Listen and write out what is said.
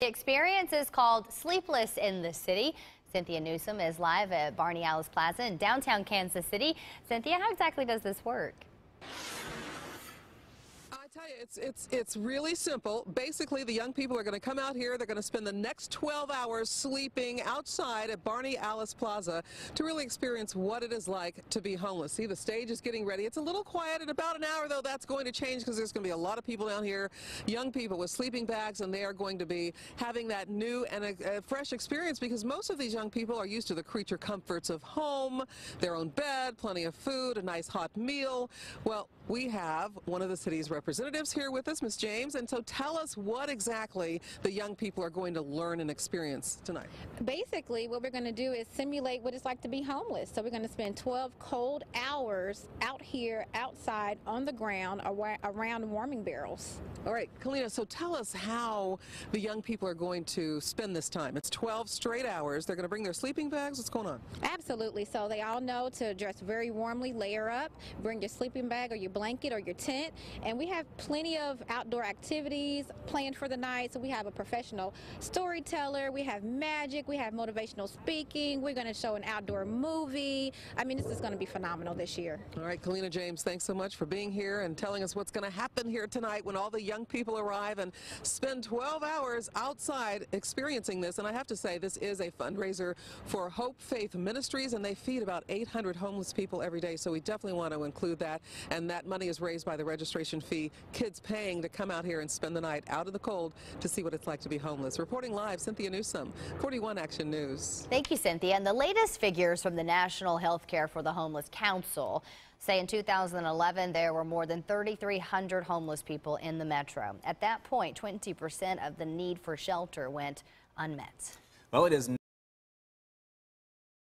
The experience is called Sleepless in the City. Cynthia Newsome is live at Barney Allis Plaza in downtown Kansas City. Cynthia, how exactly does this work? It's it's it's really simple. Basically, the young people are going to come out here. They're going to spend the next 12 hours sleeping outside at Barney Allis Plaza to really experience what it is like to be homeless. See, the stage is getting ready. It's a little quiet in about an hour, though. That's going to change because there's going to be a lot of people down here, young people with sleeping bags, and they are going to be having that new and a, a fresh experience because most of these young people are used to the creature comforts of home, their own bed, plenty of food, a nice hot meal. Well, we have one of the city's representatives here with us, Ms. James, and so tell us what exactly the young people are going to learn and experience tonight. Basically, what we're going to do is simulate what it's like to be homeless. So we're going to spend 12 cold hours out here, outside, on the ground, around warming barrels. All right, Kalina, so tell us how the young people are going to spend this time. It's 12 straight hours. They're going to bring their sleeping bags. What's going on? Absolutely. So they all know to dress very warmly, layer up, bring your sleeping bag or your blanket or your tent. And we have plenty of outdoor activities planned for the night. So we have a professional storyteller, we have magic, we have motivational speaking, we're going to show an outdoor movie. I mean, this is going to be phenomenal this year. All right, Kalina James, thanks so much for being here and telling us what's going to happen here tonight when all the young people arrive and spend 12 hours outside experiencing this. And I have to say, this is a fundraiser for Hope Faith Ministries, and they feed about 800 homeless people every day. So we definitely want to include that. And that money is raised by the registration fee kids paying to come out here and spend the night out of the cold to see what it's like to be homeless. Reporting live, Cynthia Newsome, 41 Action News. Thank you, Cynthia. And the latest figures from the National Healthcare for the Homeless Council say in 2011 there were more than 3,300 homeless people in the metro. At that point, 20% of the need for shelter went unmet. Well, it is